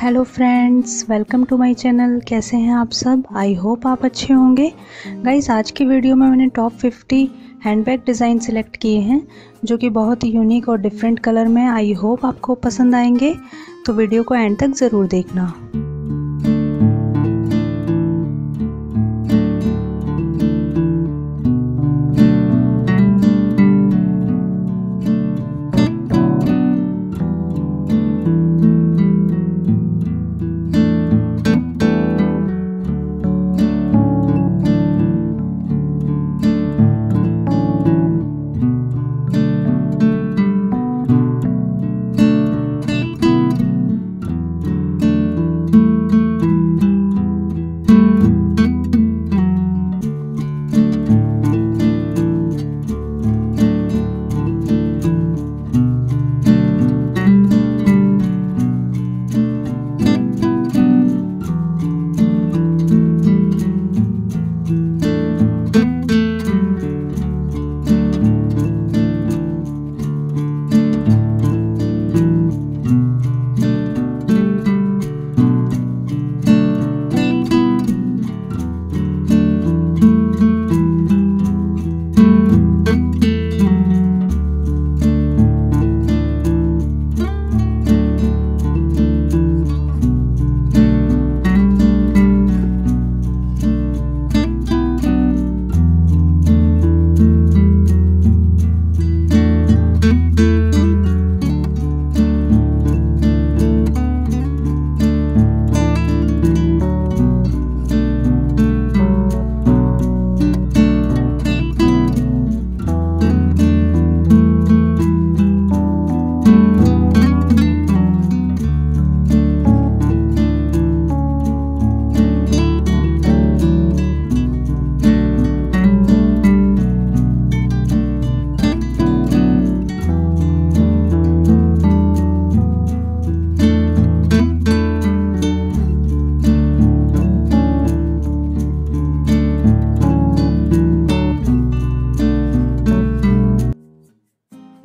Hello friends, welcome to my channel. कैसे हैं आप सब? आई होप आप अच्छे होंगे। गाइस, आज की वीडियो में मैंने टॉप 50 हैंडबैग डिज़ाइन सिलेक्ट किए हैं, जो कि बहुत ही यूनिक और डिफरेंट कलर में आई होप आपको पसंद आएँगे। तो वीडियो को एंड तक ज़रूर देखना।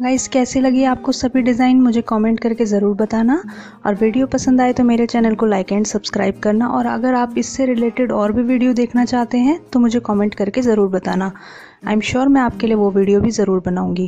गाइस कैसी लगी आपको सभी डिज़ाइन मुझे कमेंट करके ज़रूर बताना। और वीडियो पसंद आए तो मेरे चैनल को लाइक एंड सब्सक्राइब करना। और अगर आप इससे रिलेटेड और भी वीडियो देखना चाहते हैं तो मुझे कमेंट करके ज़रूर बताना। आई एम श्योर मैं आपके लिए वो वीडियो भी ज़रूर बनाऊँगी।